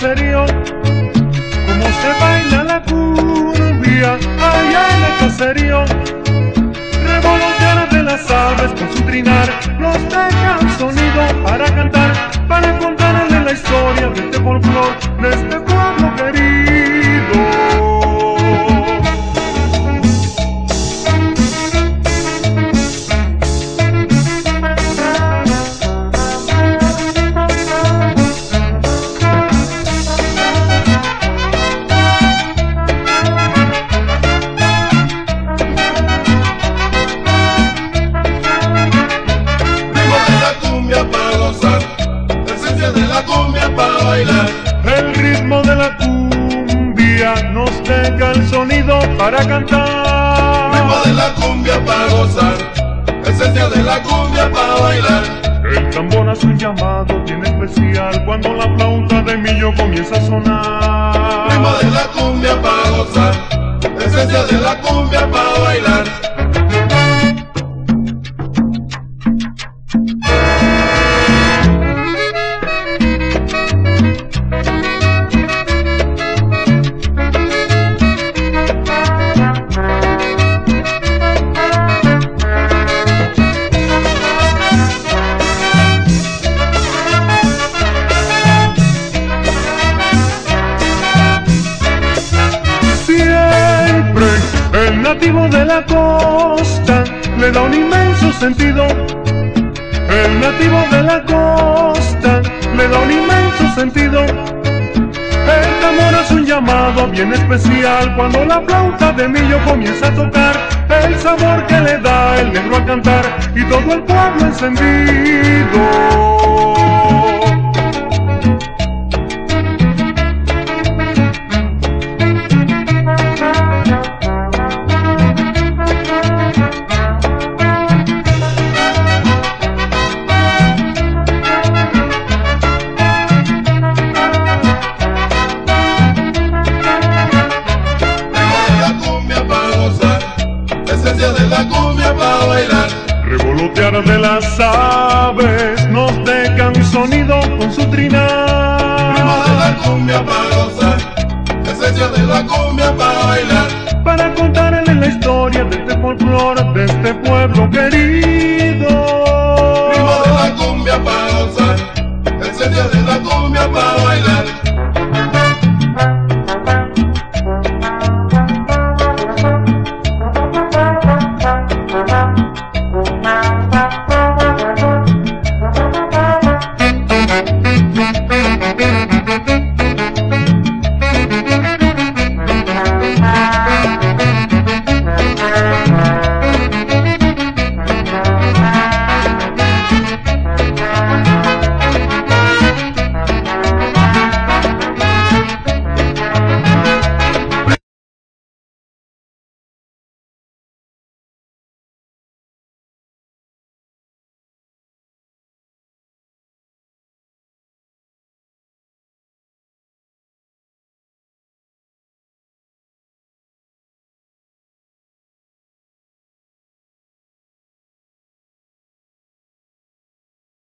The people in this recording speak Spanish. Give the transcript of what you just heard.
caserío, como se baila la cumbia allá en el caserío. Revolotear de las aves con su trinar, bailar. El ritmo de la cumbia nos deja el sonido para cantar. Ritmo de la cumbia para gozar, esencia de la cumbia para bailar. El tambor hace un llamado bien especial cuando la flauta de millo comienza a sonar. Ritmo de la cumbia para gozar, esencia de la cumbia para bailar. El nativo de la costa le da un inmenso sentido. El nativo de la costa le da un inmenso sentido. El tambor es un llamado bien especial cuando la flauta de millo comienza a tocar. El sabor que le da el negro a cantar y todo el pueblo encendido. De las aves nos dejan sonido con su Ritmo trinar. de la cumbia para gozar, esencia de la cumbia para bailar. Para contarle la historia de este folclore, de este pueblo querido.